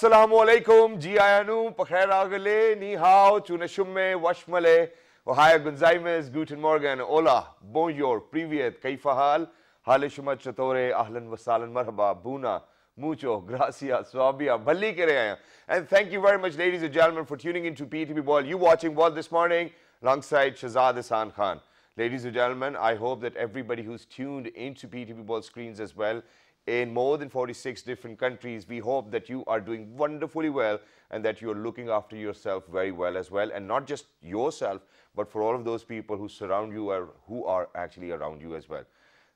Hello, hello, hello. Assalamu alaikum. Ji ayanu, pakhair agale, ni hao, chunashumme, washmale, ohaya gunzaimes, guten morgen, hola, bonjour, privyet, kaifa hal, hale shuma chatore, ahlan wasalan, marhaba, buna, mucho, gracias, swabia, bhalli ke rahe And thank you very much, ladies and gentlemen, for tuning into PTV World. You watching World this morning alongside Shazad Hasan Khan. Ladies and gentlemen, I hope that everybody who's tuned into PTV World screens as well in more than 46 different countries. We hope that you are doing wonderfully well and that you're looking after yourself very well as well. And not just yourself, but for all of those people who surround you or who are actually around you as well.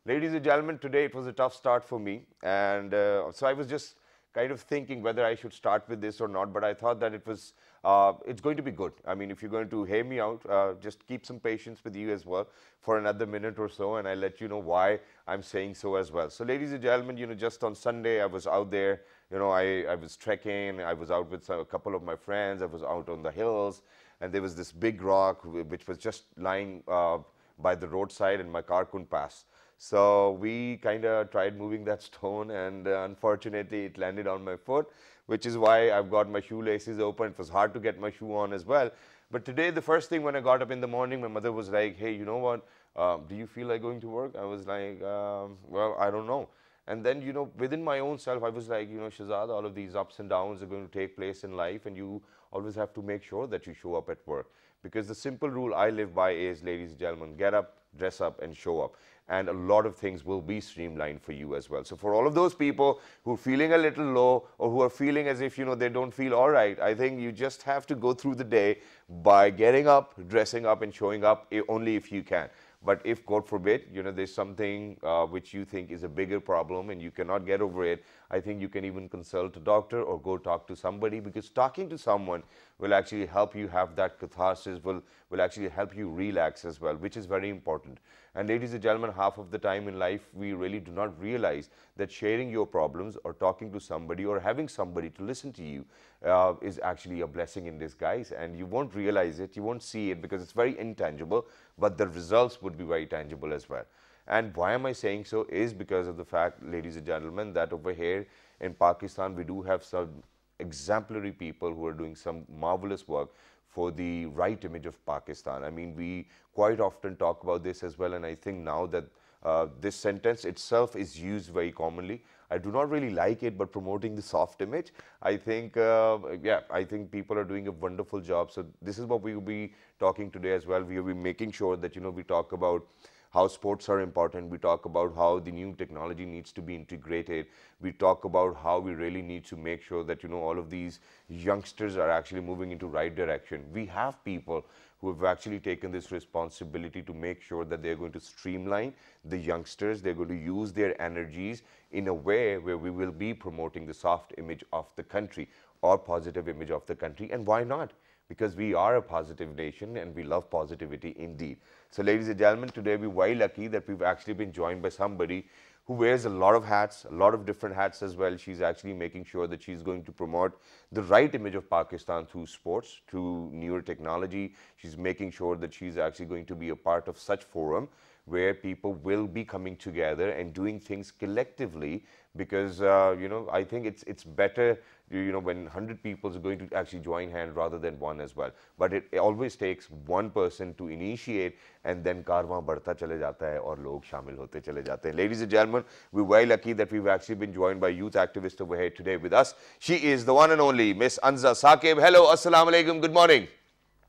Ladies and gentlemen, today it was a tough start for me. And uh, so I was just kind of thinking whether I should start with this or not, but I thought that it was, uh, it's going to be good. I mean, if you're going to hear me out, uh, just keep some patience with you as well for another minute or so, and I'll let you know why I'm saying so as well. So, ladies and gentlemen, you know, just on Sunday, I was out there, you know, I, I was trekking, I was out with a couple of my friends, I was out on the hills, and there was this big rock which was just lying uh, by the roadside, and my car couldn't pass. So we kind of tried moving that stone and uh, unfortunately it landed on my foot, which is why I've got my shoelaces open. It was hard to get my shoe on as well. But today, the first thing when I got up in the morning, my mother was like, hey, you know what? Um, do you feel like going to work? I was like, um, well, I don't know. And then, you know, within my own self, I was like, you know, Shazad, all of these ups and downs are going to take place in life, and you always have to make sure that you show up at work. Because the simple rule I live by is, ladies and gentlemen, get up, dress up, and show up and a lot of things will be streamlined for you as well. So for all of those people who are feeling a little low or who are feeling as if, you know, they don't feel all right, I think you just have to go through the day by getting up, dressing up and showing up eh, only if you can. But if, God forbid, you know, there's something uh, which you think is a bigger problem and you cannot get over it, I think you can even consult a doctor or go talk to somebody because talking to someone will actually help you have that catharsis, will, will actually help you relax as well, which is very important. And ladies and gentlemen, half of the time in life, we really do not realize that sharing your problems or talking to somebody or having somebody to listen to you uh, is actually a blessing in disguise. And you won't realize it, you won't see it because it's very intangible, but the results would be very tangible as well. And why am I saying so is because of the fact, ladies and gentlemen, that over here in Pakistan, we do have some exemplary people who are doing some marvelous work for the right image of Pakistan. I mean, we quite often talk about this as well, and I think now that uh, this sentence itself is used very commonly. I do not really like it, but promoting the soft image, I think, uh, yeah, I think people are doing a wonderful job. So this is what we will be talking today as well. We will be making sure that, you know, we talk about how sports are important. We talk about how the new technology needs to be integrated. We talk about how we really need to make sure that, you know, all of these youngsters are actually moving into right direction. We have people who have actually taken this responsibility to make sure that they're going to streamline the youngsters. They're going to use their energies in a way where we will be promoting the soft image of the country or positive image of the country. And why not? Because we are a positive nation and we love positivity indeed. So ladies and gentlemen, today we're very lucky that we've actually been joined by somebody who wears a lot of hats, a lot of different hats as well. She's actually making sure that she's going to promote the right image of Pakistan through sports, through newer technology. She's making sure that she's actually going to be a part of such forum where people will be coming together and doing things collectively because uh, you know I think it's it's better you know, when 100 people are going to actually join hand rather than one as well. But it, it always takes one person to initiate and then karma barta chale jata hai aur log shamil hote chale jate. Ladies and gentlemen, we're very lucky that we've actually been joined by youth activist over here today with us. She is the one and only Miss Anza Saqib. Hello, assalamu alaikum, good morning.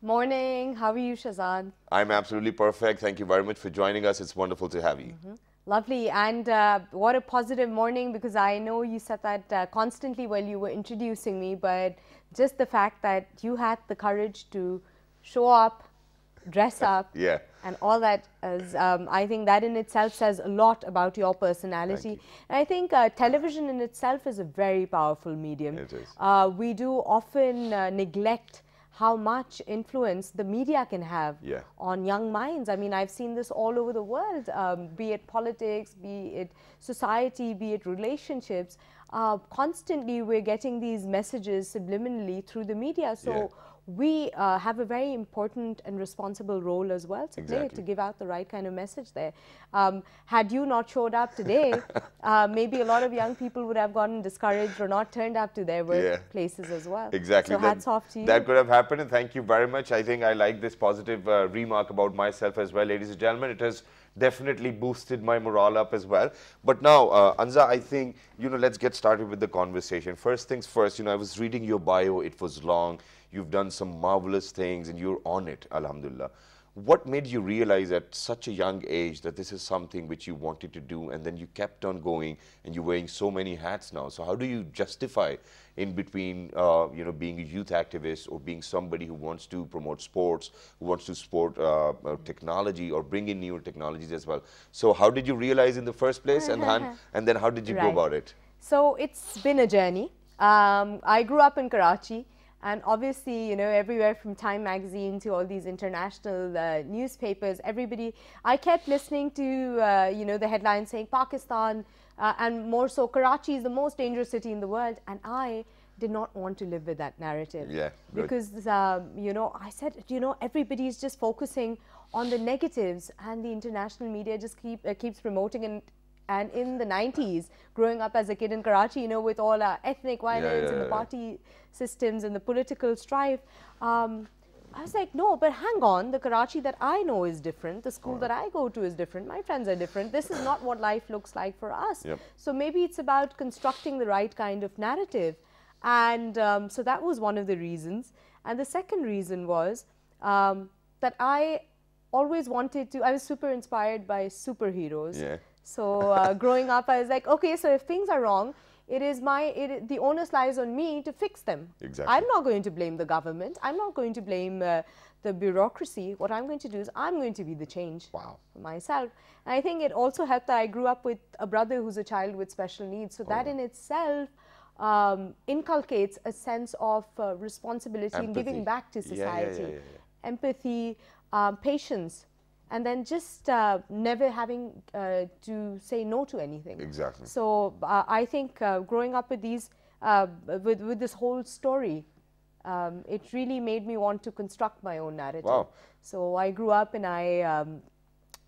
Morning, how are you Shazad? I'm absolutely perfect. Thank you very much for joining us. It's wonderful to have you. Mm -hmm. Lovely. And uh, what a positive morning because I know you said that uh, constantly while you were introducing me, but just the fact that you had the courage to show up, dress up, yeah. and all that is, um, I think that in itself says a lot about your personality. You. And I think uh, television in itself is a very powerful medium. It is. Uh, we do often uh, neglect how much influence the media can have yeah. on young minds. I mean, I've seen this all over the world, um, be it politics, be it society, be it relationships. Uh, constantly, we're getting these messages subliminally through the media. So, yeah. We uh, have a very important and responsible role as well to play to give out the right kind of message there. Um, had you not showed up today, uh, maybe a lot of young people would have gotten discouraged or not turned up to their Yeah. workplaces as well. Exactly. So That- hats off to you. That could have happened, and thank you very much. I think I like this positive uh, remark about myself as well, ladies and gentlemen. It has definitely boosted my morale up as well. But now, uh, Anza, I think you know, let's get started with the conversation. First things first. You know, I was reading your bio. It was long. You've done some marvelous things, and you're on it. Alhamdulillah. What made you realize at such a young age that this is something which you wanted to do, and then you kept on going, and you're wearing so many hats now? So how do you justify in between, uh, you know, being a youth activist or being somebody who wants to promote sports, who wants to support uh, uh, technology or bring in newer technologies as well? So how did you realize in the first place, and and then how did you go about it? So it's been a journey. Um, I grew up in Karachi, and obviously, you know, everywhere from Time magazine to all these international uh, newspapers, everybody, I kept listening to, uh, you know, the headlines saying Pakistan, uh, and more so, Karachi is the most dangerous city in the world, and I did not want to live with that narrative. Yeah, good. Because, um, you know, I said, you know, everybody is just focusing on the negatives, and the international media just keep uh, keeps promoting and and in the 90s, growing up as a kid in Karachi, you know, with all our ethnic violence yeah, and the party systems and the political strife, um, I was like, no, but hang on, the Karachi that I know is different. The school that I go to is different. My friends are different. This is not what life looks like for us. Yep. So maybe it's about constructing the right kind of narrative. And um, so that was one of the reasons. And the second reason was um, that I always wanted to, I was super inspired by superheroes. Yeah. So uh, growing up, I was like, okay, so if things are wrong, it is my, it, the onus lies on me to fix them. Exactly. I'm not going to blame the government. I'm not going to blame uh, the bureaucracy. What I'm going to do is I'm going to be the change Wow. for myself. And I think it also helped that I grew up with a brother who's a child with special needs. So that in itself um, inculcates a sense of uh, responsibility in Empathy. giving back to Yeah, yeah, society, yeah, yeah. empathy, um, patience, and then just uh, never having uh, to say no to anything. Exactly. So uh, I think uh, growing up with these, uh, with with this whole story, um, it really made me want to construct my own narrative. Wow. So I grew up and I um,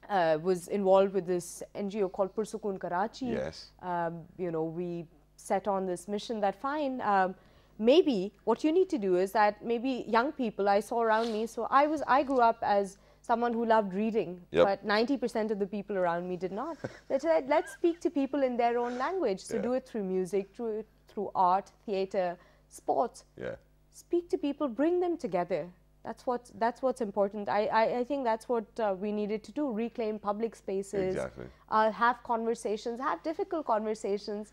uh, was involved with this NGO called Pursukoon Karachi. Yes. Um, you know, we set on this mission that fine. Um, maybe what you need to do is that maybe young people I saw around me. So I was I grew up as someone who loved reading, Yep. but 90% of the people around me did not. They said, let's speak to people in their own language. So Yeah. do it through music, through through art, theater, sports Yeah. speak to people, bring them together. That's what that's what's important. I, I, I think that's what uh, we needed to do: reclaim public spaces, Exactly. uh, have conversations, have difficult conversations,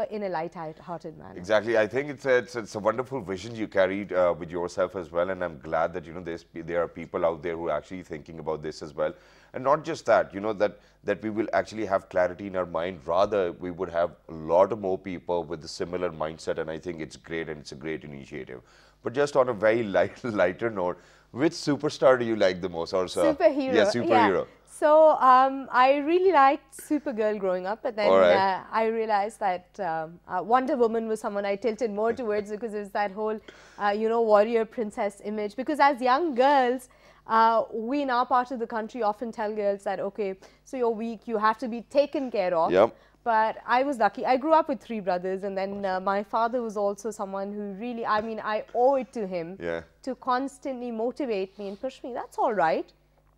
but in a light-hearted manner. Exactly. I think it's a, it's, it's a wonderful vision you carried uh, with yourself as well, and I'm glad that you know there's, there are people out there who are actually thinking about this as well, and not just that. You know that that we will actually have clarity in our mind. Rather, we would have a lot more people with a similar mindset, and I think it's great and it's a great initiative. But just on a very light, lighter note, which superstar do you like the most? Or so- Superhero. Yeah, superhero. So um, I really liked Supergirl growing up, but then right. uh, I realized that um, uh, Wonder Woman was someone I tilted more towards because it was that whole, uh, you know, warrior princess image. Because as young girls, uh, we in our part of the country often tell girls that, okay, so you're weak, you have to be taken care of. Yep. But I was lucky. I grew up with three brothers, and then uh, my father was also someone who really, I mean, I owe it to him Yeah. to constantly motivate me and push me. That's all right.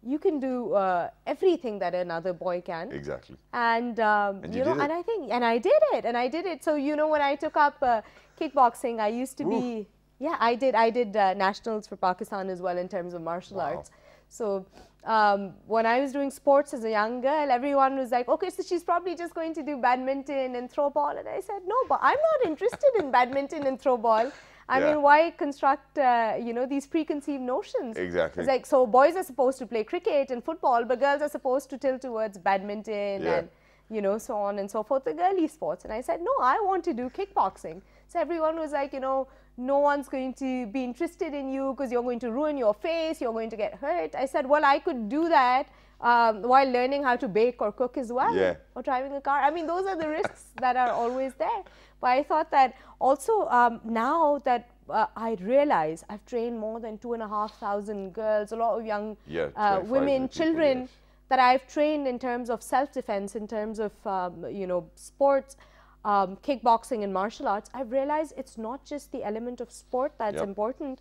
You can do uh, everything that another boy can. Exactly. And, um, And you, you know, and I think, and I did it, and I did it. So you know, when I took up uh, kickboxing, I used to be, yeah, I did, I did uh, nationals for Pakistan as well in terms of martial Wow. arts. So um, when I was doing sports as a young girl, everyone was like, okay, so she's probably just going to do badminton and throw ball. And I said, no, but I'm not interested in badminton and throw ball. I Yeah. mean, why construct, uh, you know, these preconceived notions? Exactly. It's like, so boys are supposed to play cricket and football, but girls are supposed to tilt towards badminton Yeah. and, you know, so on and so forth, the girly sports. And I said, no, I want to do kickboxing. So everyone was like, you know, no one's going to be interested in you because you're going to ruin your face, you're going to get hurt. I said, well, I could do that um, while learning how to bake or cook as well, Yeah. or driving a car. I mean, those are the risks that are always there. But I thought that also um, now that uh, I realize I've trained more than two and a half thousand girls, a lot of young Yeah, uh, women, children that I've trained in terms of self-defense, in terms of um, you know sports, um, kickboxing and martial arts. I've realized it's not just the element of sport that's Yep. important;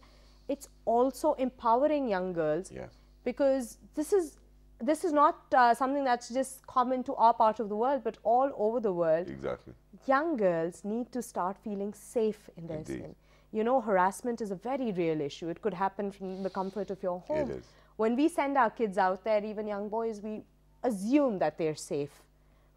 it's also empowering young girls Yeah. because this is this is not uh, something that's just common to our part of the world, but all over the world Exactly. young girls need to start feeling safe in their Indeed. skin. You know, harassment is a very real issue. It could happen from the comfort of your home. is. When we send our kids out there, even young boys, we assume that they're safe,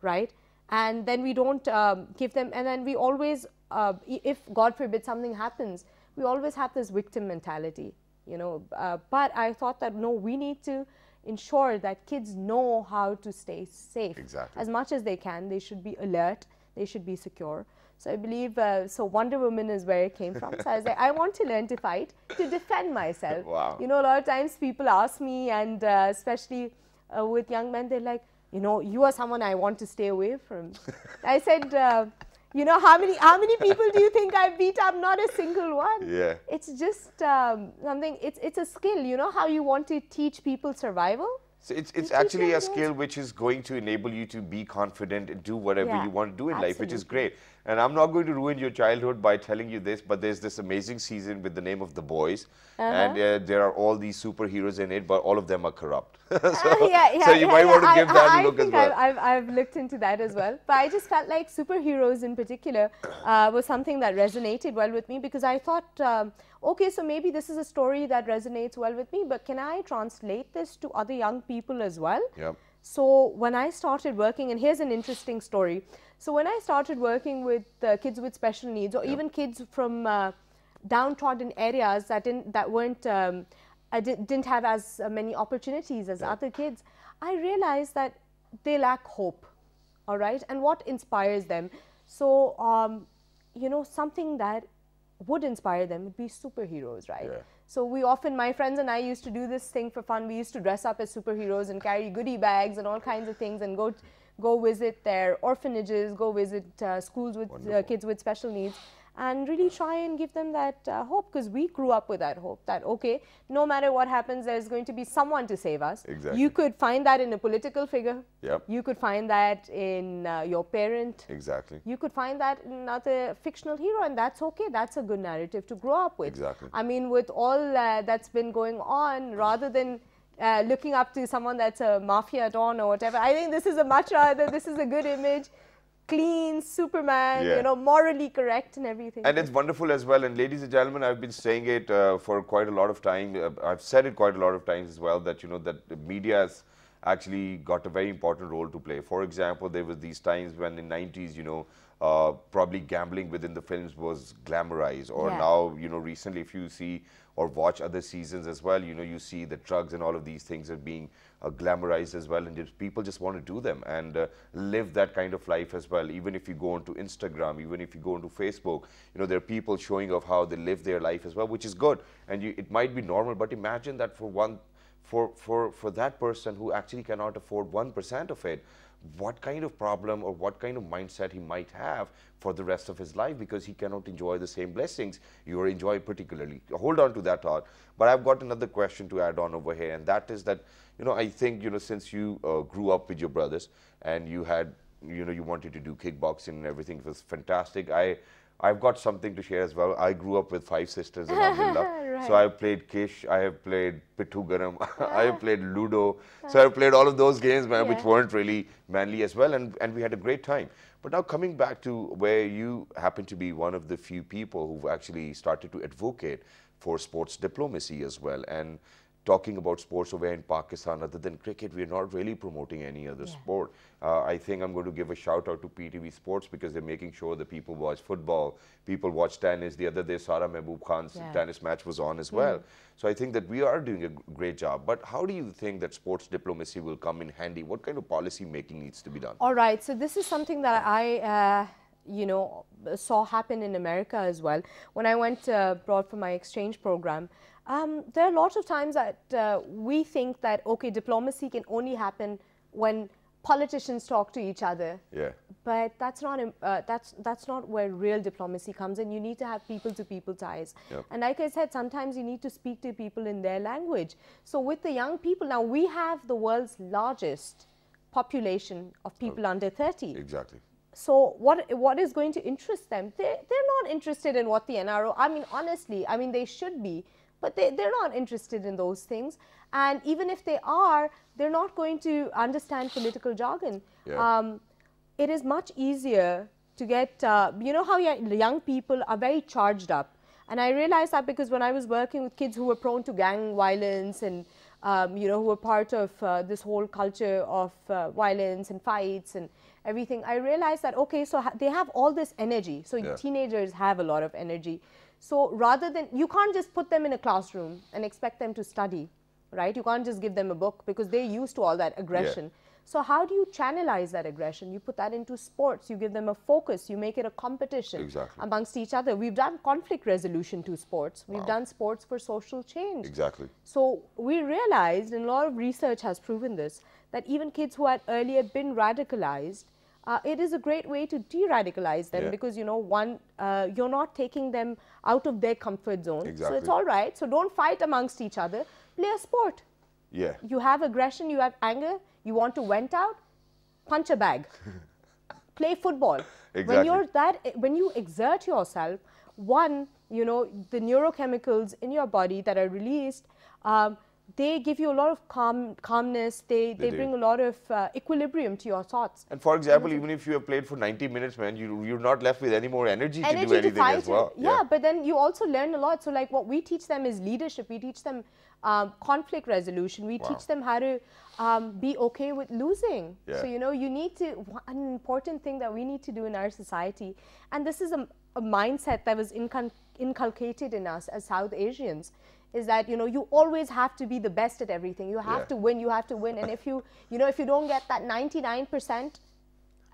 right? And then we don't um, give them, and then we always, uh, if God forbid something happens, we always have this victim mentality, you know. Uh, but I thought that no, we need to ensure that kids know how to stay safe Exactly. as much as they can. They should be alert. They should be secure. So I believe uh, so. Wonder Woman is where it came from. So I was like, I want to learn to fight to defend myself. Wow. You know, a lot of times people ask me, and uh, especially uh, with young men, they're like, you know, you are someone I want to stay away from. I said, uh, you know, how many how many people do you think I beat up? Not a single one. Yeah. It's just um, something. It's it's a skill. You know how you want to teach people survival. So it's, it's actually a skill which is going to enable you to be confident and do whatever Yeah, you want to do in life, which is great. And I'm not going to ruin your childhood by telling you this, but there's this amazing season with the name of The Boys, and uh, there are all these superheroes in it, but all of them are corrupt. so, yeah, yeah, so you might want to I- give that I, a look as well. I've, I've, I've looked into that as well. But I just felt like superheroes in particular uh, was something that resonated well with me because I thought, um, okay, so maybe this is a story that resonates well with me, but can I translate this to other young people as well? Yep. So when I started working, and here's an interesting story. So when I started working with uh, kids with special needs, or even kids from uh, downtrodden areas that didn't that weren't um, uh, di- didn't have as uh, many opportunities as other kids, I realized that they lack hope. All right, and what inspires them? So um, you know something that would inspire them would be superheroes, right? Yeah. So we often, my friends and I used to do this thing for fun. We used to dress up as superheroes and carry goodie bags and all kinds of things and go go visit their orphanages, go visit uh, schools with uh, kids with special needs, and really try and give them that uh, hope because we grew up with that hope that okay, no matter what happens, there's going to be someone to save us. Exactly. You could find that in a political figure. Yep. You could find that in uh, your parent. Exactly. You could find that in another fictional hero, and that's okay. That's a good narrative to grow up with. Exactly. I mean, with all uh, that's been going on, rather than uh, looking up to someone that's a mafia don or whatever, I think this is a much rather. This is a good image, clean Superman. Yeah. You know, morally correct and everything. And it's wonderful as well. And ladies and gentlemen, I've been saying it uh, for quite a lot of time. Uh, I've said it quite a lot of times as well that you know that the media has actually got a very important role to play. For example, there was these times when in 90s, you know, uh, probably gambling within the films was glamorized, or Yeah. now you know recently, if you see or watch other seasons as well, you know, you see the drugs and all of these things are being uh, glamorized as well, and just, people just want to do them and uh, live that kind of life as well. Even if you go onto Instagram, even if you go onto Facebook, you know, there are people showing of how they live their life as well, which is good. And you, it might be normal, but imagine that for one, for for for that person who actually cannot afford one percent of it, what kind of problem or what kind of mindset he might have for the rest of his life because he cannot enjoy the same blessings you are enjoying particularly. Hold on to that thought. But I've got another question to add on over here, and that is that you know I think you know since you uh, grew up with your brothers and you had you know you wanted to do kickboxing and everything it was fantastic. I I've got something to share as well. I grew up with five sisters in Alhamdulillah. So I played Kish, I have played Pittu Garam, I have played Ludo. So I've played all of those games man, which weren't really manly as well, and, and we had a great time. But now coming back to where you happen to be one of the few people who've actually started to advocate for sports diplomacy as well, and talking about sports over here in Pakistan, other than cricket, we're not really promoting any other sport. Uh, I think I'm going to give a shout out to PTV Sports because they're making sure that people watch football, people watch tennis. The other day, Sarah Mehboob Khan's Yeah. tennis match was on as well. So I think that we are doing a great job. But how do you think that sports diplomacy will come in handy? What kind of policy making needs to be done? All right. So this is something that I, uh, you know, saw happen in America as well. When I went uh, abroad for my exchange program, um, there are a lot of times that uh, we think that okay, diplomacy can only happen when politicians talk to each other. Yeah. But that's not uh, that's that's not where real diplomacy comes in. You need to have people to people ties. Yep. And like I said, sometimes you need to speak to people in their language. So with the young people now, we have the world's largest population of people under 30. Exactly. So what what is going to interest them? They they're not interested in what the NRO. I mean, honestly, I mean they should be, but they they're not interested in those things. And even if they are, they're not going to understand political jargon. Yeah. Um, it is much easier to get. Uh, you know how young people are very charged up, and I realized that because when I was working with kids who were prone to gang violence and um, you know, who were part of uh, this whole culture of uh, violence and fights and everything, I realized that, okay, so ha- they have all this energy. So Yeah. teenagers have a lot of energy. So rather than, you can't just put them in a classroom and expect them to study, right? You can't just give them a book because they're used to all that aggression. So how do you channelize that aggression? You put that into sports. You give them a focus. You make it a competition Exactly. amongst each other. We've done conflict resolution to sports. We've Wow. done sports for social change. Exactly. So we realized, and a lot of research has proven this, that even kids who had earlier been radicalized, uh, it is a great way to de-radicalize them Yeah. because you know one, uh, you're not taking them out of their comfort zone. So it's all right. So don't fight amongst each other. Play a sport. Yeah. You have aggression, you have anger, you want to vent out, punch a bag. Play football. exactly. When you're that when you exert yourself, one, you know, the neurochemicals in your body that are released, um, they give you a lot of calm, calmness. They, they, do. bring a lot of uh, equilibrium to your thoughts. And for example, even if you have played for 90 minutes, man, you, you're not left with any more energy, to do anything fight as well. it. Yeah, but then you also learn a lot. So like what we teach them is leadership. We teach them um, conflict resolution. We Wow. teach them how to um, be okay with losing. Yeah. So you know you need to an important thing that we need to do in our society, and this is a, a mindset that was incul- inculcated in us as South Asians. Is that you know you always have to be the best at everything. You have Yeah. to win. You have to win. And if you you know if you don't get that ninety nine percent,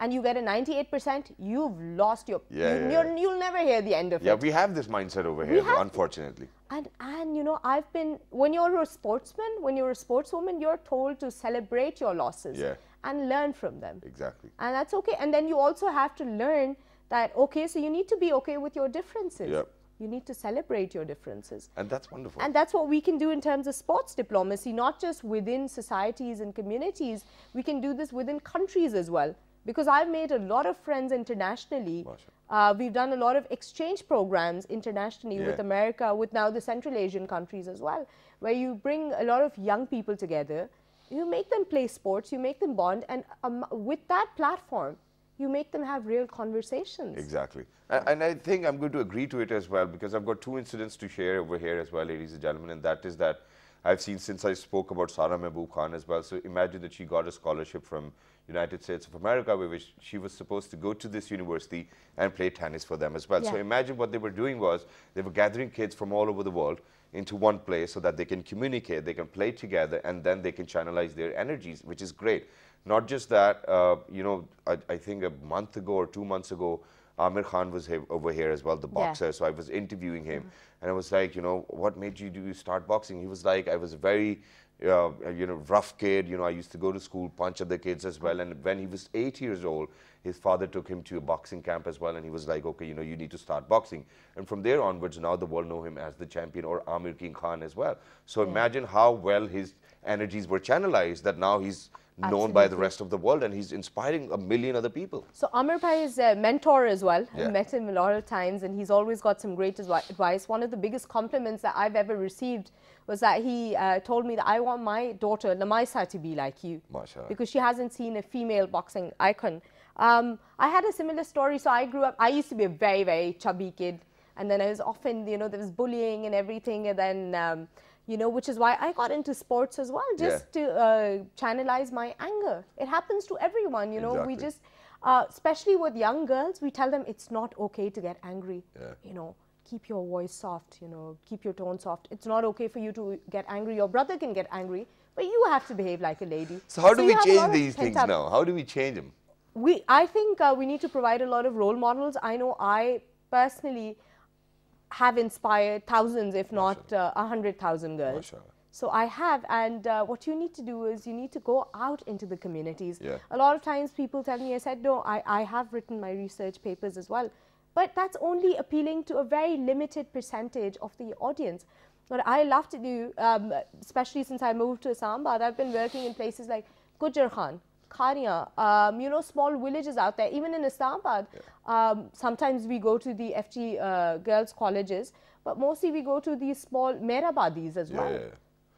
and you get a ninety eight percent, you've lost your. Yeah, you, yeah. You'll never hear the end of Yeah, it. Yeah, we have this mindset over here, have- unfortunately. And and you know, I've been when you're a sportsman, when you're a sportswoman, you're told to celebrate your losses Yeah. and learn from them. Exactly. And that's okay. And then you also have to learn that okay, so you need to be okay with your differences. Yep. You need to celebrate your differences. And that's wonderful. And that's what we can do in terms of sports diplomacy, not just within societies and communities. We can do this within countries as well. Because I've made a lot of friends internationally. Uh, we've done a lot of exchange programs internationally with America, with now the Central Asian countries as well, where you bring a lot of young people together. You make them play sports, you make them bond, and um, with that platform, you make them have real conversations. Exactly. And I think I'm going to agree to it as well because I've got two incidents to share over here as well, ladies and gentlemen, and that is that I've seen since I spoke about Sarah Mehboob Khan as well. So imagine that she got a scholarship from United States of America, where she was supposed to go to this university and play tennis for them as well. So imagine what they were doing was they were gathering kids from all over the world into one place so that they can communicate, they can play together, and then they can channelize their energies, which is great. Not just that, uh, you know, I, I think a month ago or two months ago, Amir Khan was here, over here as well, the Yeah. Boxer. So I was interviewing him, and I was like, you know, what made you do you start boxing? He was like, I was a very, uh, you know, rough kid. You know, I used to go to school, punch other kids as well. And when he was eight years old, his father took him to a boxing camp as well, and he was like, okay, you know, you need to start boxing. And from there onwards, now the world know him as the champion or Amir King Khan as well. So imagine how well his energies were channelized that now he's known by the rest of the world, and he's inspiring a million other people. So Amir Bhai is a mentor as well. Yeah. I've met him a lot of times and he's always got some great advice. One of the biggest compliments that I've ever received was that he uh, told me that I want my daughter Lamaisah to be like you. Mashallah. Because she hasn't seen a female boxing icon. Um, I had a similar story. So I grew up, I used to be a very, very chubby kid. And then I was often, you know, there was bullying and everything. And then, um, you know, which is why I got into sports as well, just to uh, channelize my anger. It happens to everyone, you know. We just, uh, especially with young girls, we tell them it's not okay to get angry. Yeah. You know, keep your voice soft, you know, keep your tone soft. It's not okay for you to get angry. Your brother can get angry, but you have to behave like a lady. So how do you we change these things pent-up- now? How do we change them? we i think uh, we need to provide a lot of role models i know i personally have inspired thousands if not uh, a hundred thousand girls So I have, and uh, what you need to do is you need to go out into the communities. Yeah. A lot of times people tell me, I said, no, I, I have written my research papers as well. But that's only appealing to a very limited percentage of the audience. What I love to do, um, especially since I moved to Islamabad, I've been working in places like Gujar Khan, Khania, um, you know, small villages out there. Even in Islamabad, um, sometimes we go to the FT uh, girls' colleges, but mostly we go to these small Mehrabadis as Yeah, well. yeah, yeah.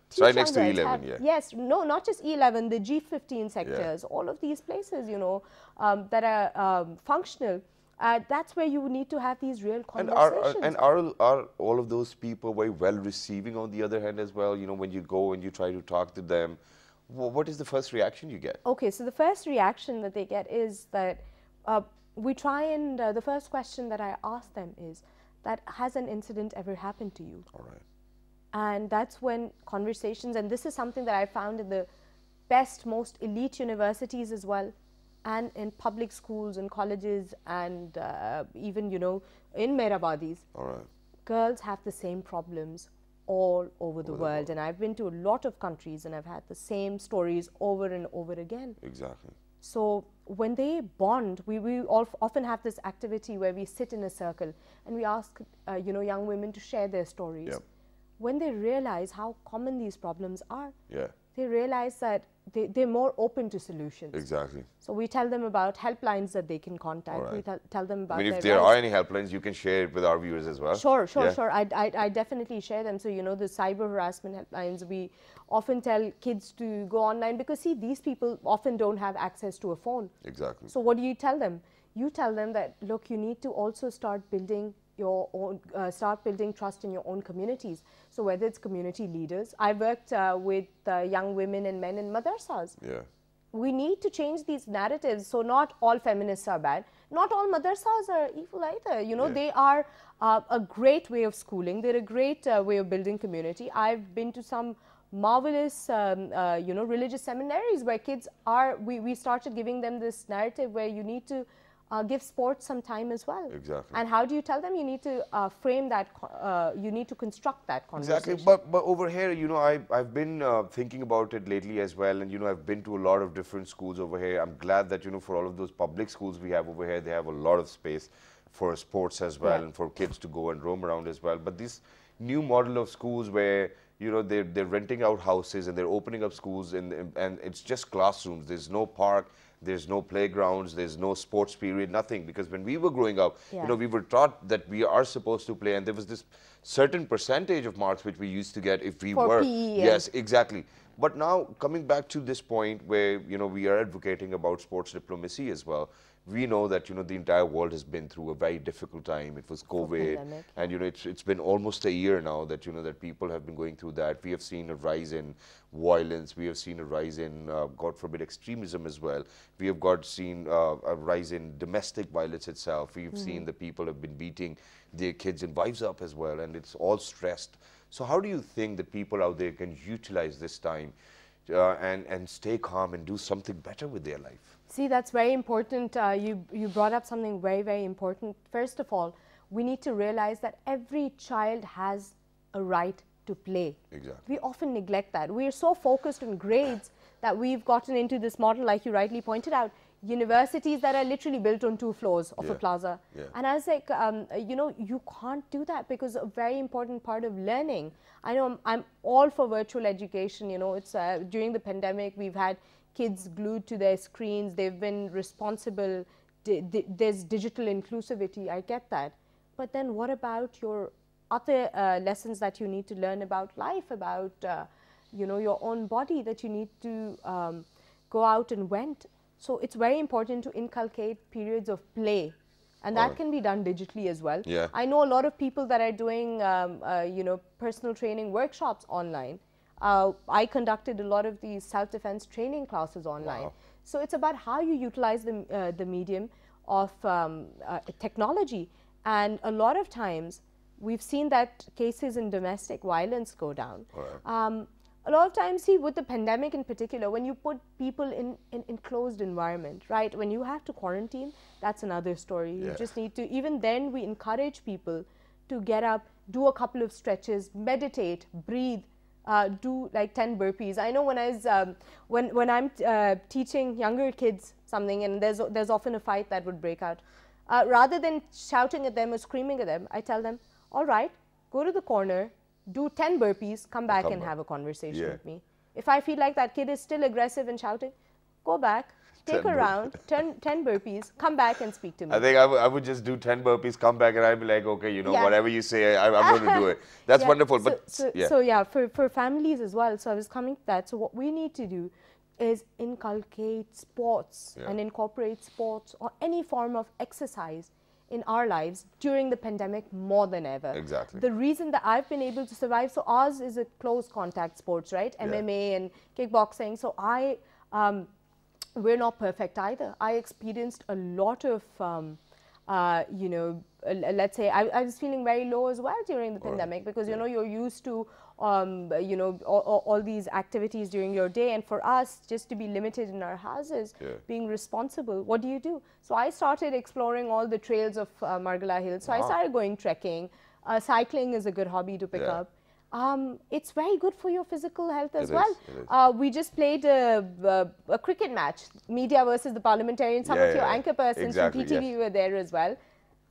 It's right next to E11, have- yeah. Yes, no, not just E11, the G15 sectors, all of these places, you know, um, that are um, functional. Uh, that's where you need to have these real And are, conversations. are and are are all of those people very well receiving on the other hand as well? You know, when you go and you try to talk to them, what is the first reaction you get? Okay, so the first reaction that they get is that uh, we try and uh, the first question that I ask them is that has an incident ever happened to you? All right. And that's when conversations, and this is something that I found in the best, most elite universities as well, and in public schools and colleges, and uh, even, you know, in Mehrabadis, All right. girls have the same problems all over the world. And I've been to a lot of countries and I've had the same stories over and over again. Exactly. So when they bond, we, we all often have this activity where we sit in a circle and we ask, uh, you know, young women to share their stories. Yep. When they realize how common these problems are, Yeah. they realize that they, they're more open to solutions. Exactly. So we tell them about helplines that they can contact. We tell, tell them about I mean, if there rights. are any helplines, you can share it with our viewers as well. Sure, sure, Yeah? sure. I, I, I definitely share them. So, you know, the cyber harassment helplines, we often tell kids to go online because, see, these people often don't have access to a phone. Exactly. So, what do you tell them? You tell them that, look, you need to also start building your own, uh, start building trust in your own communities. So, whether it's community leaders, I worked uh, with uh, young women and men in madrasas yeah. we need to change these narratives. So not all feminists are bad. Not all madrasas are evil either. You know, Yeah. they are uh, a great way of schooling. They're a great uh, way of building community. I've been to some marvelous, um, uh, you know, religious seminaries where kids are. We, we started giving them this narrative where you need to uh, give sports some time as well. Exactly. And how do you tell them? You need to uh, frame that. Uh, you need to construct that conversation. Exactly, but but over here, you know, I I've been uh, thinking about it lately as well, and you know, I've been to a lot of different schools over here. I'm glad that you know, for all of those public schools we have over here, they have a lot of space for sports as well, Yeah. and for kids to go and roam around as well. But this new model of schools where you know they're they're renting out houses and they're opening up schools, and and it's just classrooms. There's no park. There's no playgrounds. There's no sports period. Nothing. Because when we were growing up, Yeah. you know, we were taught that we are supposed to play, and there was this certain percentage of marks which we used to get if we For were. PE Yes, exactly. But now coming back to this point where you know we are advocating about sports diplomacy as well. We know that you know the entire world has been through a very difficult time. It was COVID, pandemic, and you know it's it's been almost a year now that you know that people have been going through that. We have seen a rise in violence. We have seen a rise in uh, God forbid extremism as well. We have got seen uh, a rise in domestic violence itself. We've seen the people have been beating their kids and wives up as well, and it's all stressed. So how do you think that people out there can utilize this time uh, and and stay calm and do something better with their life? See, that's very important. Uh, you, you brought up something very, very important. First of all, we need to realize that every child has a right to play. Exactly. We often neglect that. We are so focused on grades that we've gotten into this model, like you rightly pointed out, universities that are literally built on two floors of a plaza. Yeah. And I was like, um, you know, you can't do that because a very important part of learning. I know I'm, I'm all for virtual education. You know, it's uh, during the pandemic we've had kids glued to their screens. They've been responsible. There's digital inclusivity. I get that. But then what about your other uh, lessons that you need to learn about life, about uh, you know your own body that you need to um, go out and went. So it's very important to inculcate periods of play, and that Alright. can be done digitally as well. Yeah. I know a lot of people that are doing um, uh, you know personal training workshops online. Uh, I conducted a lot of these self-defense training classes online. Wow. So it's about how you utilize the, uh, the medium of um, uh, technology. And a lot of times, we've seen that cases in domestic violence go down. Alright. Um, a lot of times, see, with the pandemic in particular, when you put people in an enclosed environment, right, when you have to quarantine, that's another story. You just need to, even then, we encourage people to get up, do a couple of stretches, meditate, breathe, uh, do like 10 burpees. I know when I was, um, when, when I'm uh, teaching younger kids something and there's, there's often a fight that would break out, uh, rather than shouting at them or screaming at them, I tell them, all right, go to the corner, do 10 burpees, come back Come and back. have a conversation Yeah. with me. If I feel like that kid is still aggressive and shouting, go back, take 10 a round, 10, 10 burpees, come back and speak to me. I think I would- I would just do 10 burpees, come back, and I'd be like, okay, you know, Yeah. whatever you say, I, I'm going to do it. That's Yeah, wonderful. so, But so, yeah. so yeah, for, for families as well. So I was coming to that. So what we need to do is inculcate sports Yeah. and incorporate sports or any form of exercise in our lives during the pandemic more than ever. Exactly. The reason that I've been able to survive, so ours is a close contact sports, right? MMA and kickboxing. So I, um, we're not perfect either. I experienced a lot of, um, uh, you know, uh, let's say I, I was feeling very low as well during the pandemic because you know you're used to, um, you know, all, all, these activities during your day, and for us just to be limited in our houses, Yeah. being responsible, what do you do? So I started exploring all the trails of uh, Margalla Hills. So I started going trekking. Uh, cycling is a good hobby to pick Yeah. up. Um, it's very good for your physical health as It well. is. Uh, we just played a, a, a cricket match, media versus the parliamentarian. Some Yeah, of your anchor persons exactly, from PTV yes. were there as well.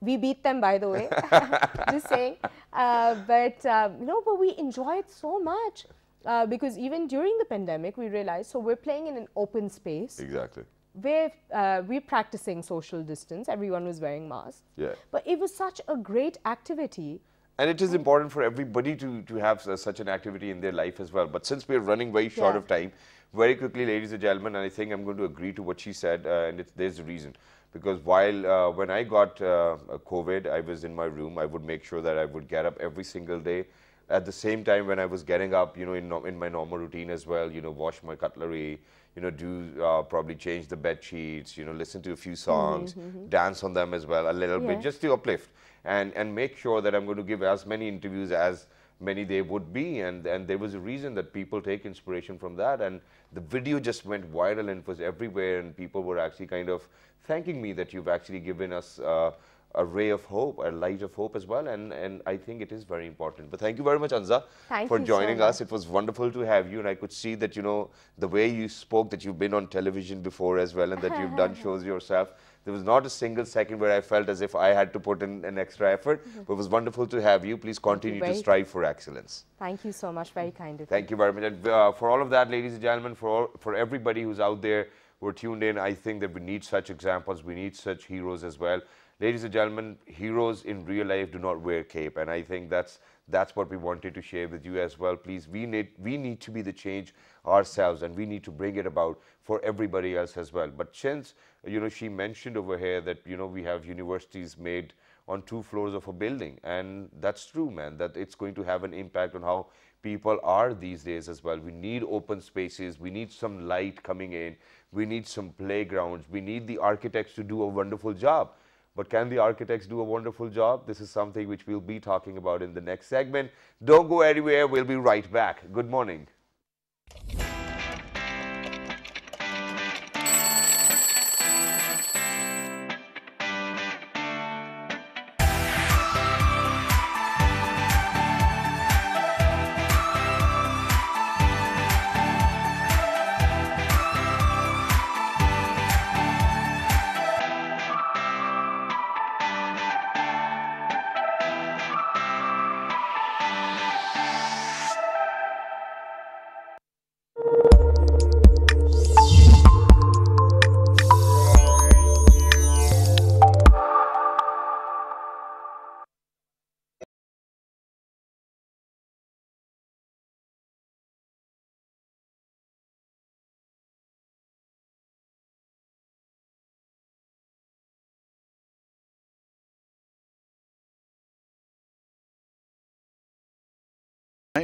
We beat them, by the way. just saying. Uh, but uh, no, but we enjoy it so much uh, because even during the pandemic, we realized. So we're playing in an open space exactly. where uh, we're practicing social distance. Everyone was wearing masks. Yeah. But it was such a great activity. And it is important for everybody to, to have such an activity in their life as well. But since we're running very short Yeah. of time, very quickly, ladies and gentlemen, and I think I'm going to agree to what she said, uh, and it's, there's a reason. Because while uh, when I got uh, COVID, I was in my room. I would make sure that I would get up every single day. At the same time, when I was getting up, you know, in, in my normal routine as well, you know, wash my cutlery, you know, do uh, probably change the bed sheets, you know, listen to a few songs, dance on them as well, a little bit, just to uplift and and make sure that I'm going to give as many interviews as many they would be and and there was a reason that people take inspiration from that and the video just went viral and was everywhere and people were actually kind of thanking me that you've actually given us uh, a ray of hope a light of hope as well and and I think it is very important. But thank you very much Anza Thank for you so joining us. It was wonderful to have you and I could see that you know the way you spoke that you've been on television before as well and that you've done shows yourself there was not a single second where I felt as if I had to put in an extra effort but it was wonderful to have you please continue to strive for excellence Thank you so much. Very kind of you. Thank you very much. And uh, for all of that, ladies and gentlemen, for all, for everybody who's out there who are tuned in, I think that we need such examples. We need such heroes as well. Ladies and gentlemen, heroes in real life do not wear cape, and I think that's that's what we wanted to share with you as well. Please, we need we need to be the change ourselves, and we need to bring it about for everybody else as well. But since you know, she mentioned over here that you know we have universities made on two floors of a building and that's true man that it's going to have an impact on how people are these days as well. We need open spaces. We need some light coming in. We need some playgrounds. We need the architects to do a wonderful job. But can the architects do a wonderful job? This is something which we'll be talking about in the next segment. Don't go anywhere. We'll be right back. Good morning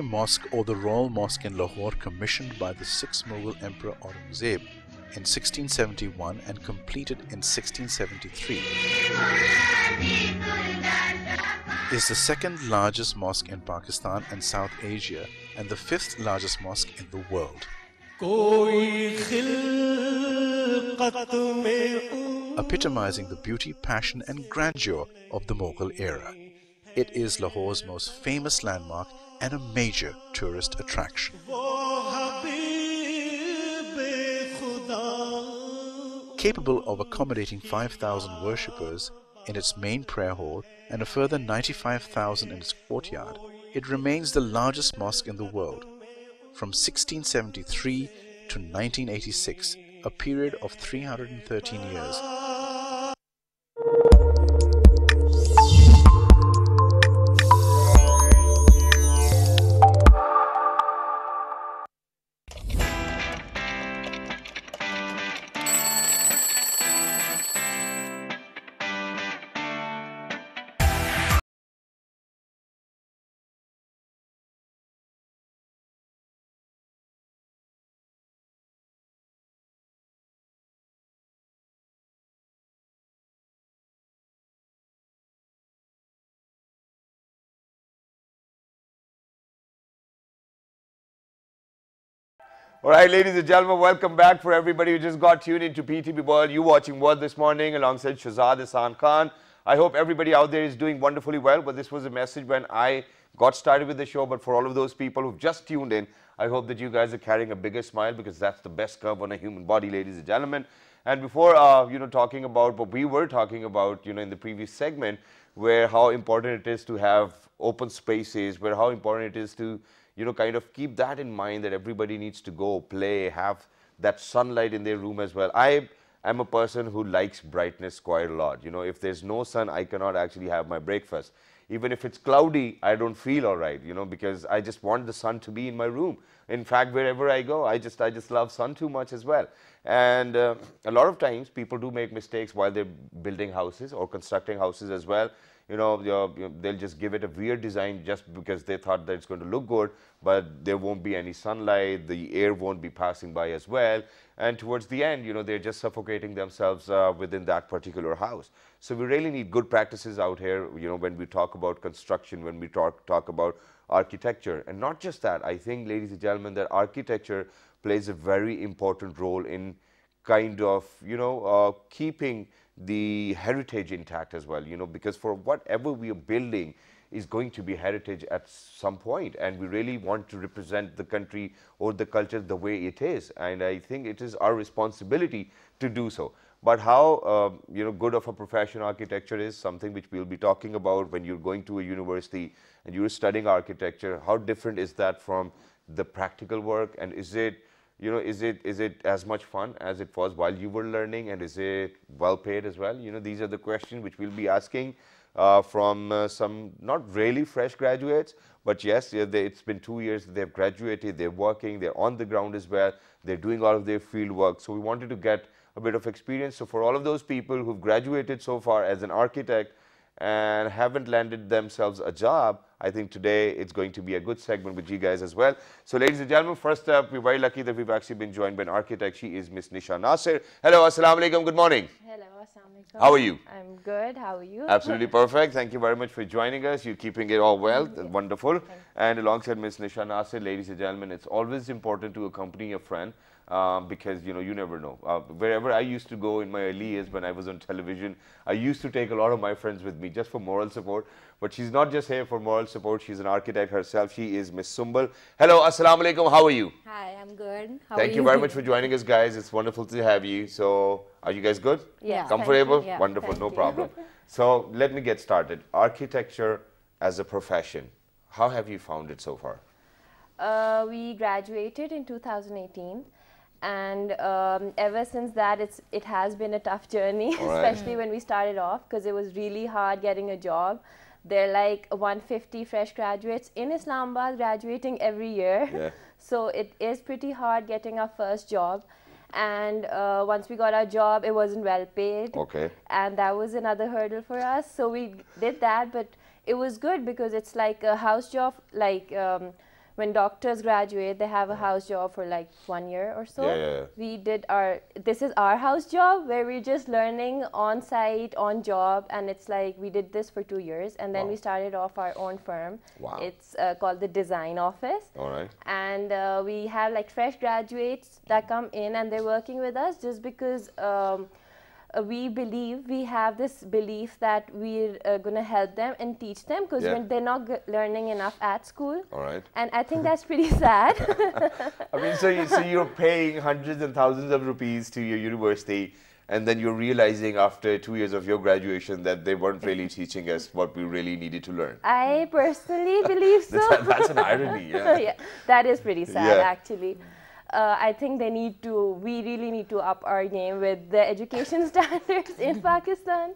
Mosque or the Royal Mosque in Lahore commissioned by the 6th Mughal Emperor Aurangzeb in 1671 and completed in 1673 is the second largest mosque in Pakistan and South Asia and the fifth largest mosque in the world. Epitomizing the beauty, passion and grandeur of the Mughal era. It is Lahore's most famous landmark and a major tourist attraction. Capable of accommodating 5,000 worshippers in its main prayer hall and a further 95,000 in its courtyard, it remains the largest mosque in the world. From 1673 to 1986, a period of 313 years. All right, ladies and gentlemen, welcome back for everybody who just got tuned into PTV World. You watching World this morning alongside Shazad Hassan Khan. I hope everybody out there is doing wonderfully well. But this was a message when I got started with the show. But for all of those people who've just tuned in, I hope that you guys are carrying a bigger smile because that's the best curve on a human body, ladies and gentlemen. And before, uh, you know, talking about what we were talking about, you know, in the previous segment, where how important it is to have open spaces, where how important it is to you know, kind of keep that in mind that everybody needs to go play, have that sunlight in their room as well. I am a person who likes brightness quite a lot. You know, if there's no sun, I cannot actually have my breakfast. Even if it's cloudy, I don't feel all right, you know, because I just want the sun to be in my room. In fact, wherever I go, I just, I just love sun too much as well. And uh, a lot of times people do make mistakes while they're building houses or constructing houses as well you know, they'll just give it a weird design just because they thought that it's going to look good, but there won't be any sunlight, the air won't be passing by as well. And towards the end, you know, they're just suffocating themselves uh, within that particular house. So we really need good practices out here, you know, when we talk about construction, when we talk, talk about architecture. And not just that, I think, ladies and gentlemen, that architecture plays a very important role in kind of, you know, uh, keeping the heritage intact as well, you know, because for whatever we are building is going to be heritage at some point and we really want to represent the country or the culture the way it is and I think it is our responsibility to do so. But how, uh, you know, good of a profession architecture is something which we'll be talking about when you're going to a university and you're studying architecture. How different is that from the practical work and is it you know, is it is it as much fun as it was while you were learning, and is it well paid as well? You know, these are the questions which we'll be asking uh, from uh, some not really fresh graduates, but yes, they, it's been two years they've graduated, they're working, they're on the ground as well, they're doing all of their field work. So we wanted to get a bit of experience. So for all of those people who've graduated so far as an architect and haven't landed themselves a job, I think today it's going to be a good segment with you guys as well. So ladies and gentlemen, first up, we're very lucky that we've actually been joined by an architect. She is Miss Nisha Nasir. Hello, assalamu alaikum, good morning. Hello, assalamu alaikum. How are you? I'm good. How are you? Absolutely perfect. Thank you very much for joining us. You're keeping it all well. Wonderful. And alongside Miss Nisha Nasir, ladies and gentlemen, it's always important to accompany a friend um, because you know you never know. Uh, wherever I used to go in my early years when I was on television, I used to take a lot of my friends with me just for moral support. But she's not just here for moral support. She's an architect herself. She is Miss Sumbul. Hello, assalamu alaikum. How are you? Hi, I'm good. How Thank are you very much for joining us, guys. It's wonderful to have you. So, are you guys good? Yeah. Comfortable? Yeah, Wonderful. thank No you. problem. So, let me get started. Architecture as a profession. How have you found it so far? Uh, we graduated in 2018 and um, ever since that it's it has been a tough journey All right. especially when we started off because it was really hard getting a job they're like 150 fresh graduates in islamabad graduating every year Yeah. so it is pretty hard getting our first job and uh, once we got our job it wasn't well paid Okay. and that was another hurdle for us so we did that but it was good because it's like a house job like um, when doctors graduate they have a house job for like one year or so Yeah, yeah, yeah. we did our this is our house job where we're just learning on site on job and it's like we did this for two years and then Wow. we started off our own firm Wow. it's uh, called the design office All right. and uh, we have like fresh graduates that come in and they're working with us just because um, uh, we believe we have this belief that we're uh, going to help them and teach them because Yeah. when they're not g- learning enough at school. All right. And I think that's pretty sad. I mean, so, you, so you're paying hundreds and thousands of rupees to your university, and then you're realizing after two years of your graduation that they weren't really teaching us what we really needed to learn. I personally believe so. That's, that's an irony, yeah. yeah, that is pretty sad Yeah. actually. Uh, I think they need to, we really need to up our game with the education standards in Pakistan.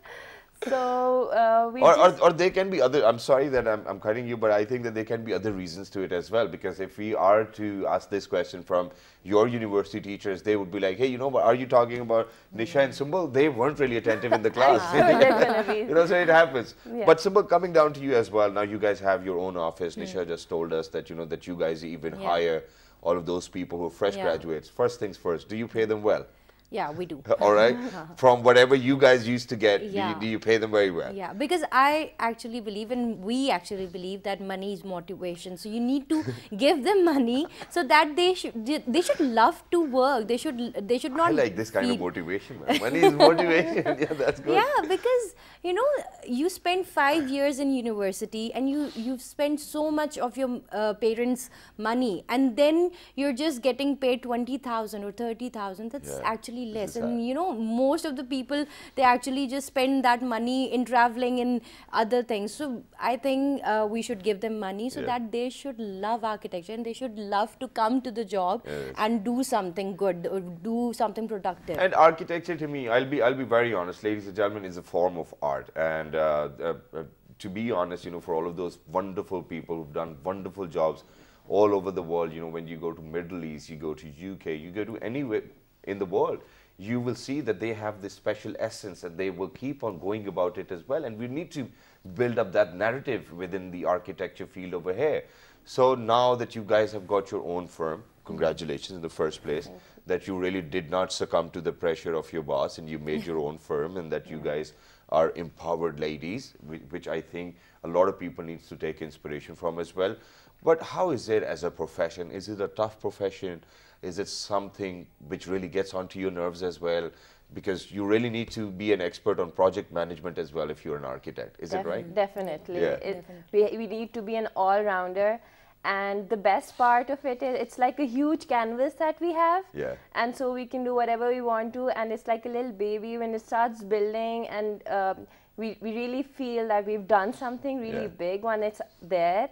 So uh, we Or, or, just, or there can be other, I'm sorry that I'm, I'm cutting you, but I think that there can be other reasons to it as well. Because if we are to ask this question from your university teachers, they would be like, hey, you know what, are you talking about Nisha and Sumbul? They weren't really attentive in the class. sure they're gonna be. you know, so it happens. Yeah. But Sumbul, coming down to you as well, now you guys have your own office. Nisha just told us that, you know, that you guys even Yeah. hire all of those people who are fresh Yeah. graduates. First things first, do you pay them well? Yeah, we do. all right? From whatever you guys used to get, do, you, do you pay them very well? Yeah, because I actually believe, and we actually believe that money is motivation. So you need to give them money so that they should they, should love to work. They should they should not. I like this kind of motivation, man. Money is motivation. yeah, that's good. Yeah, because you know you spend five years in university and you you've spent so much of your uh, parents' money, and then you're just getting paid twenty thousand or thirty thousand. That's Yeah, actually less, and you know most of the people they actually just spend that money in traveling and other things. So I think uh, we should give them money so Yeah. that they should love architecture and they should love to come to the job Yes. and do something good or do something productive. And architecture, to me, I'll be I'll be very honest, ladies and gentlemen, is a form of art. And uh, uh, uh, to be honest, you know, for all of those wonderful people who've done wonderful jobs all over the world, you know, when you go to Middle East, you go to UK, you go to anywhere in the world, you will see that they have this special essence and they will keep on going about it as well. And we need to build up that narrative within the architecture field over here. So now that you guys have got your own firm, congratulations in the first place, that you really did not succumb to the pressure of your boss and you made your own firm and that you mm. guys are empowered ladies, which I think a lot of people needs to take inspiration from as well. But how is it as a profession? Is it a tough profession? Is it something which really gets onto your nerves as well? Because you really need to be an expert on project management as well if you're an architect. Is it right? Definitely. Yeah. It, we, we need to be an all-rounder. And the best part of it is it's like a huge canvas that we have. Yeah. And so we can do whatever we want to. And it's like a little baby when it starts building and um, we, we really feel that we've done something really Yeah. big when it's there.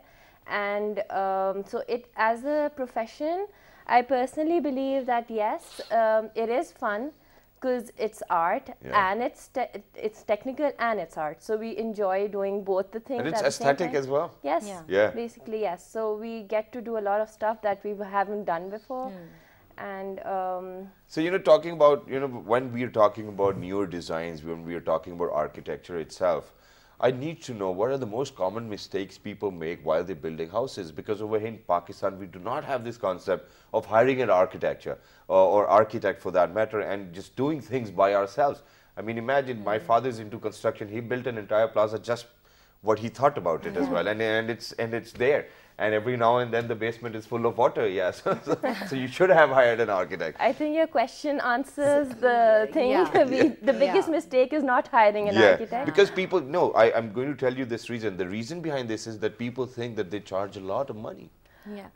And um, so it as a profession, I personally believe that yes, um, it is fun because it's art Yeah. and it's te- it's technical and it's art. So we enjoy doing both the things. And it's at the same aesthetic time. as well. Yes. Yeah. Yeah. Basically, yes. So we get to do a lot of stuff that we haven't done before, Hmm. and um, So, you know, talking about, you know, when we are talking about newer designs, when we are talking about architecture itself, I need to know what are the most common mistakes people make while they're building houses? Because over here in Pakistan, we do not have this concept of hiring an architecture or, or architect for that matter and just doing things by ourselves. I mean, imagine my mm-hmm. father's into construction. He built an entire plaza just what he thought about it as well, and and it's and it's there. And every now and then the basement is full of water. Yeah, so, so, so you should have hired an architect. I think your question answers the thing. Yeah. we, the biggest Yeah. mistake is not hiring an yeah, architect. because people no, I, I'm going to tell you this reason. The reason behind this is that people think that they charge a lot of money. Yeah,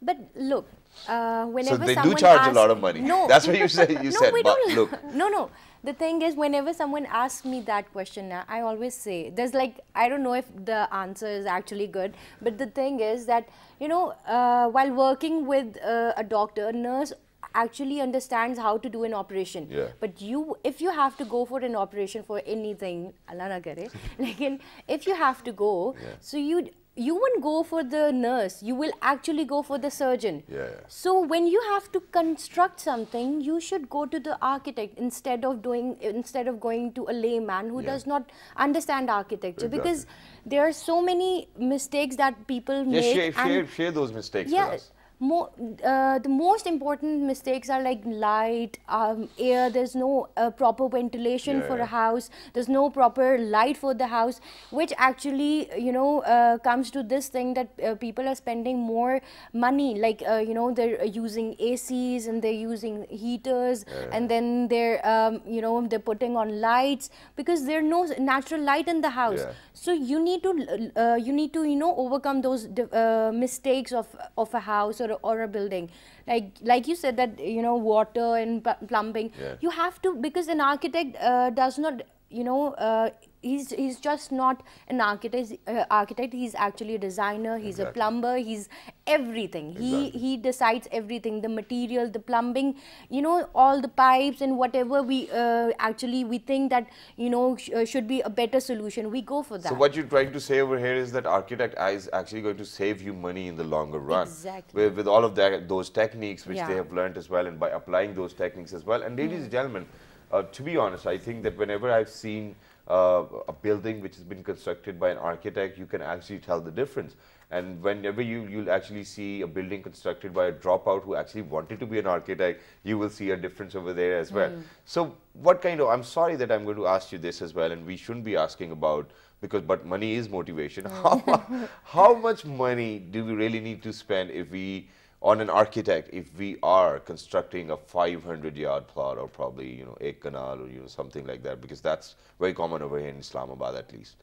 but look, uh, whenever they do charge a lot of money. No, That's what you say- you no, said, we but don't. look. No, no. The thing is, whenever someone asks me that question, I always say there's like I don't know if the answer is actually good, but the thing is that you know uh, while working with uh, a doctor, a nurse actually understands how to do an operation. Yeah. But you, if you have to go for an operation for anything, Allah na kare, like if you have to go, so you you won't go for the nurse. You will actually go for the surgeon. Yeah. So when you have to construct something, you should go to the architect instead of doing instead of going to a layman who Yeah. does not understand architecture Exactly. because there are so many mistakes that people Yeah, make. share, share, share those mistakes yeah, with us. Mo- uh, the most important mistakes are like light, um, air. There's no uh, proper ventilation Yeah, for yeah. a house. There's no proper light for the house, which actually, you know, uh, comes to this thing that uh, people are spending more money. Like, uh, you know, they're using ACs and they're using heaters, and then they're, um, you know, they're putting on lights because there's no natural light in the house. Yeah. So you need to, uh, you need to, you know, overcome those uh, mistakes of of a house or a, or a building. Like like you said that you know water and plumbing. Yeah. You have to because an architect uh, does not, you know, uh, he's he's just not an architect. Uh, architect. He's actually a designer. He's a plumber. He's everything. He Exactly. he decides everything. The material, the plumbing, you know, all the pipes and whatever we uh, actually we think that you know sh- uh, should be a better solution. We go for that. So what you're trying to say over here is that architect is actually going to save you money in the longer run. Exactly. With, with all of that, those techniques which they have learned as well, and by applying those techniques as well. And ladies and gentlemen, uh, to be honest, I think that whenever I've seen uh, a building which has been constructed by an architect, you can actually tell the difference. And whenever you you'll actually see a building constructed by a dropout who actually wanted to be an architect, you will see a difference over there as well. So what kind of? I'm sorry that I'm going to ask you this as well, and we shouldn't be asking about because but money is motivation. How, how much money do we really need to spend if we on an architect if we are constructing a 500 yard plot or probably you know a canal or you know something like that because that's very common over here in Islamabad at least.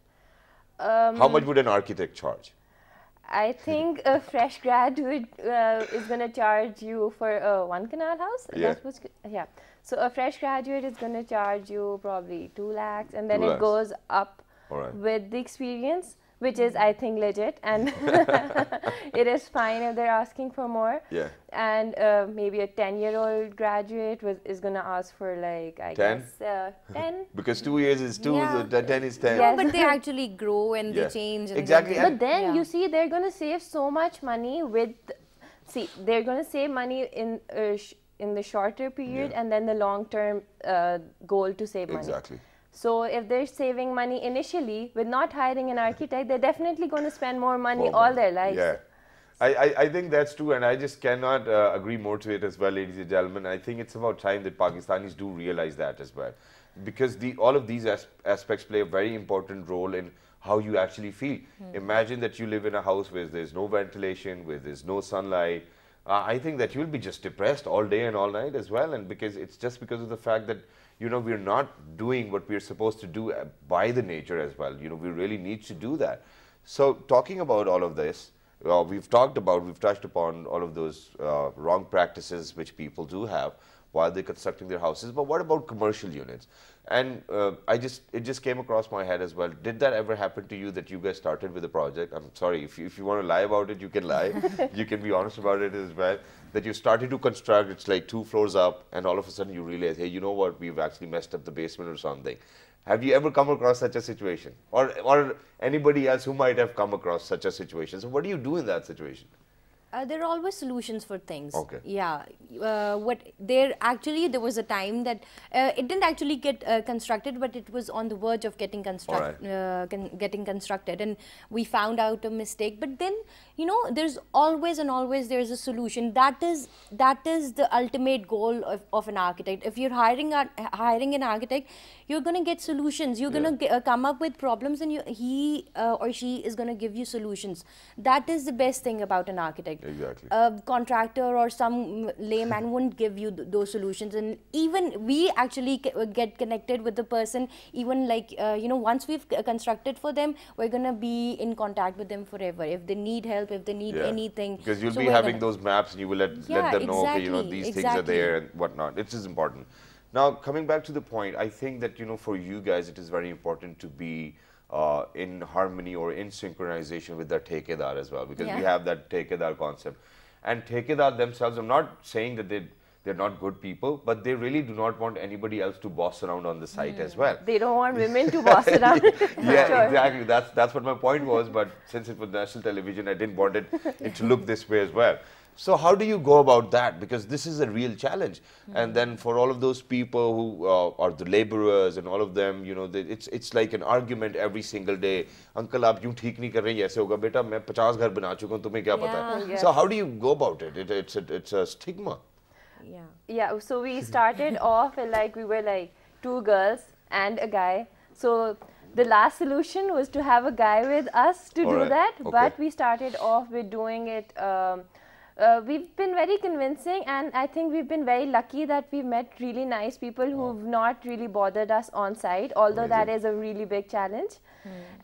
how much would an architect charge? I think a fresh graduate uh, is going to charge you for a one canal house. Yeah. Yeah. So a fresh graduate is going to charge you probably two lakhs, and then Two it lakhs. goes up with the experience, which is I think legit, and it is fine if they're asking for more. Yeah. And uh, maybe a ten-year-old graduate was, is going to ask for like I 10? guess uh, ten. Because two years is two, Yeah. so 10 is 10. No, but they actually grow and Yeah. they change. And Exactly, They, But then Yeah. you see, they're going to save so much money with. See, they're going to save money in uh, sh- in the shorter period, Yeah. and then the long term uh, goal to save money. Exactly. So if they're saving money initially with not hiring an architect, they're definitely going to spend more money all their lives. Yeah. I, I, I think that's true, and I just cannot uh, agree more to it as well, ladies and gentlemen. I think it's about time that Pakistanis do realize that as well. Because the, all of these as- aspects play a very important role in how you actually feel. Imagine that you live in a house where there's no ventilation, where there's no sunlight. Uh, I think that you'll be just depressed all day and all night as well, and because it's just because of the fact that you know we're not doing what we're supposed to do uh, by the nature as well. You know we really need to do that. So talking about all of this, uh, we've talked about, we've touched upon all of those uh, wrong practices which people do have while they're constructing their houses. But what about commercial units? And uh, I just, it just came across my head as well. Did that ever happen to you that you guys started with a project? I'm sorry, if you, if you want to lie about it, you can lie. you can be honest about it as well. That you started to construct, it's like two floors up, and all of a sudden you realize, hey, you know what, we've actually messed up the basement or something. Have you ever come across such a situation? Or, or anybody else who might have come across such a situation? So, what do you do in that situation? Uh, there are always solutions for things. Okay. Yeah. Uh, what there actually there was a time that uh, it didn't actually get uh, constructed, but it was on the verge of getting construct, uh, con- getting constructed, and we found out a mistake. But then you know, there's always and always there's a solution. That is that is the ultimate goal of, of an architect. If you're hiring a, hiring an architect, you're gonna get solutions. You're gonna Yeah. uh, come up with problems, and you, he uh, or she is gonna give you solutions. That is the best thing about an architect Exactly. a contractor or some layman wouldn't give you th- those solutions and even we actually uh, get connected with the person even like uh, you know once we've c- constructed for them we're going to be in contact with them forever if they need help if they need Yeah. anything Because you'll So be having those maps and you will let, Yeah, let them know, okay, you know, exactly, these things are there and whatnot. It is important. Now, coming back to the point, I think that, you know, for you guys, it is very important to be uh, in harmony or in synchronization with the Tekedar as well, because we have that Tekedar concept. And Tekedar themselves, I'm not saying that they, they're not good people, but they really do not want anybody else to boss around on the site as well. They don't want women to boss around. yeah, Sure. exactly. That's that's what my point was. But since it was national television, I didn't want it, it to look this way as well. So how do you go about that? Because this is a real challenge. And then for all of those people who uh, are the laborers and all of them, you know, they, it's it's like an argument every single day. Uncle, आप यूं ठीक नहीं कर रहे हैं ऐसे होगा बेटा मैं 50 घर बना चुका हूँ तुम्हें क्या पता है? Yeah. So how do you go about it? it it's a, it's a stigma. Yeah. Yeah, so we started off like we were like two girls and a guy. So the last solution was to have a guy with us to do Alright, that. okay. But we started off with doing it. Um, uh, we've been very convincing, and I think we've been very lucky that we've met really nice people who've not really bothered us on site, although that is a really big challenge.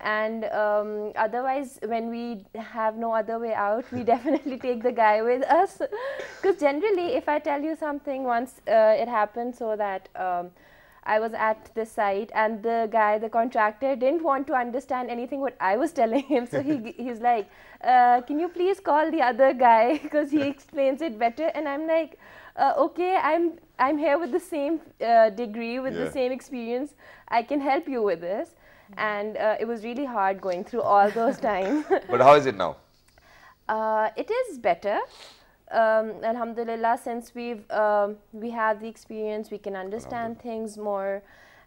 And um, otherwise, when we have no other way out, we definitely take the guy with us. Because generally, if I tell you something once, uh, it happens so that um, I was at the site and the guy, the contractor, didn't want to understand anything what I was telling him. So he he's like, uh, "Can you please call the other guy because he explains it better?" And I'm like, uh, "Okay, I'm I'm here with the same uh, degree, with the same experience. I can help you with this." And uh, it was really hard going through all those times. But how is it now? Uh, it is better. Um, Alhamdulillah, since we've um, we have the experience, we can understand things more,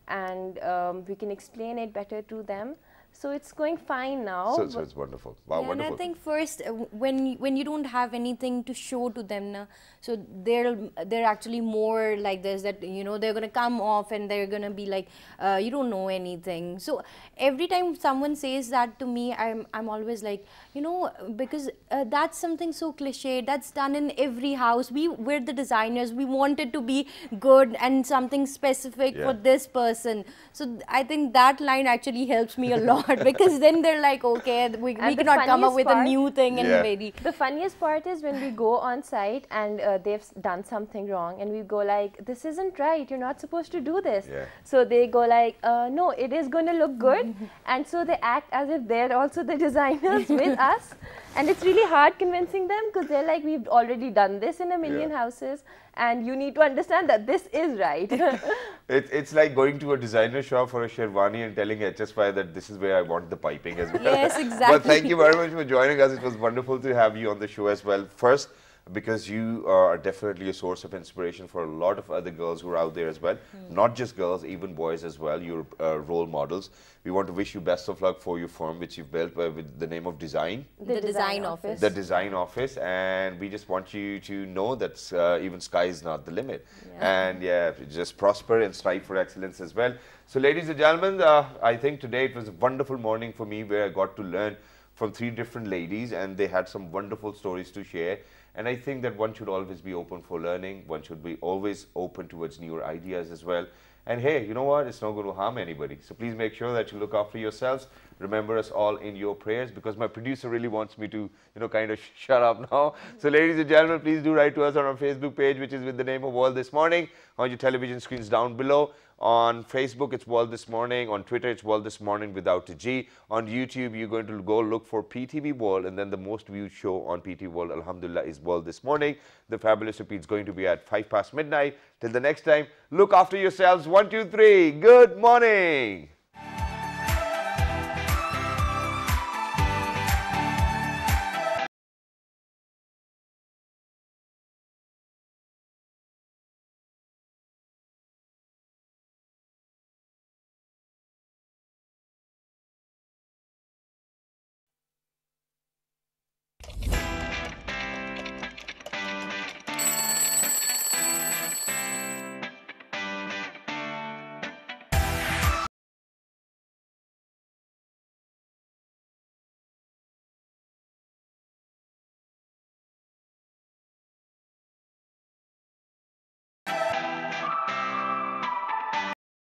and um, we can explain it better to them. So it's going fine now. So, so it's wonderful. Wow, Yeah, and. I think first uh, when when you don't have anything to show to them, na, so they're they're actually more like this that you know they're gonna come off and they're gonna be like uh, you don't know anything. So every time someone says that to me, I'm I'm always like you know because uh, that's something so cliche that's done in every house. We we're the designers. We want it to be good and something specific Yeah. for this person. So I think that line actually helps me a lot because then they're like, okay, we, we And the cannot come up funniest with a new thing and Yeah. very. The funniest part is when we go on site and uh, they've done something wrong, and we go like, "This isn't right. You're not supposed to do this." Yeah. So they go like, uh, "No, it is going to look good," and so they act as if they're also the designers with us, and it's really hard convincing them because they're like, "We've already done this in a million Yeah. houses, and you need to understand that this is right." It, it's like going to a designer shop for a sherwani and telling HSY that this is where I want the piping as well. Yes, But thank you very much for joining us. It was wonderful to have you on the show as well. First, because you are definitely a source of inspiration for a lot of other girls who are out there as well. Not just girls, even boys as well. You're uh, role models. We want to wish you best of luck for your firm, which you've built uh, with the name of Design The design office. the design office and we just want you to know that uh, even sky is not the limit and yeah just prosper and strive for excellence as well so ladies and gentlemen uh, i think today it was a wonderful morning for me where i got to learn from three different ladies and they had some wonderful stories to share and i think that one should always be open for learning one should be always open towards newer ideas as well and hey, you know what? It's not going to harm anybody. So please make sure that you look after yourselves. Remember us all in your prayers because my producer really wants me to, you know, kind of sh- shut up now. So ladies and gentlemen, please do write to us on our Facebook page, which is with the name of World This Morning, on your television screens down below. On Facebook, it's World This Morning. On Twitter, it's World This Morning without a G. On YouTube, you're going to go look for PTV World, and then the most viewed show on PTV World, Alhamdulillah, is World This Morning. The fabulous repeat is going to be at 5 past midnight. Till the next time, look after yourselves. One, two, three. Good morning.